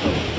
Oh.